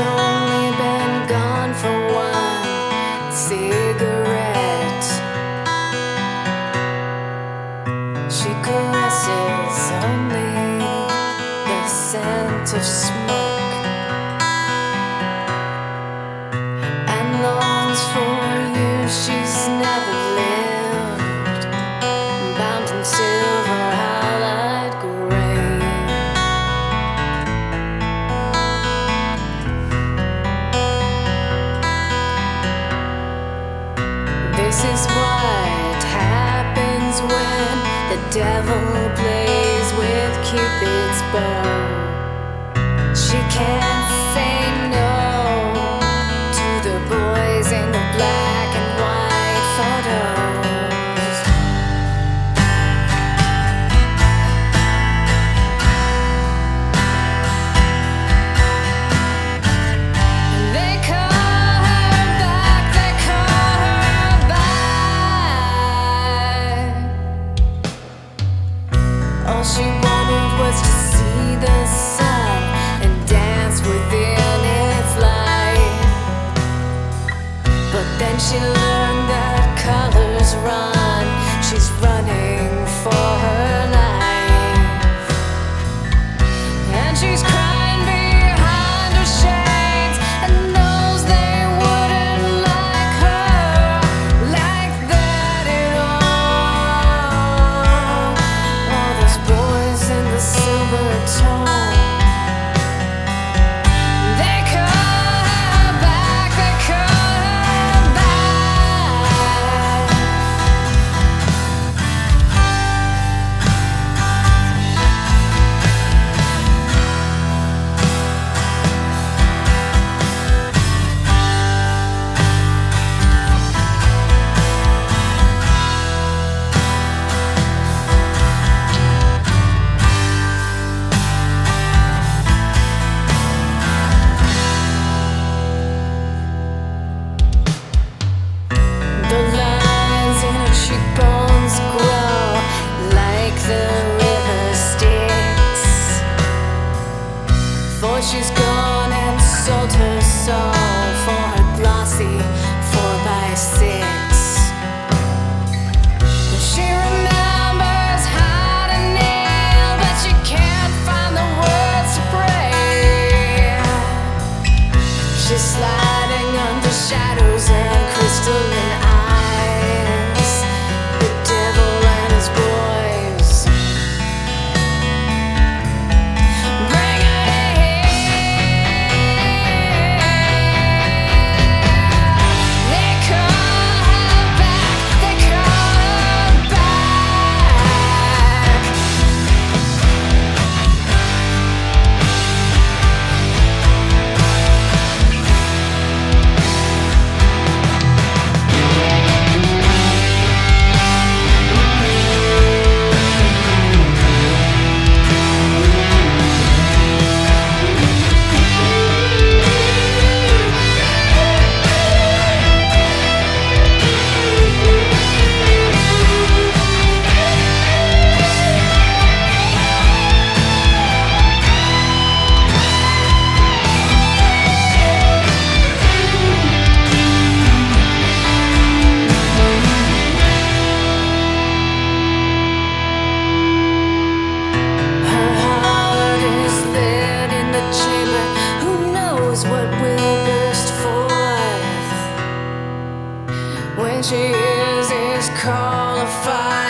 only been gone for one cigarette. She caresses only the scent of smoke. is what happens when the devil plays with Cupid's bow. she's gone and sold her soul. she is is qualified.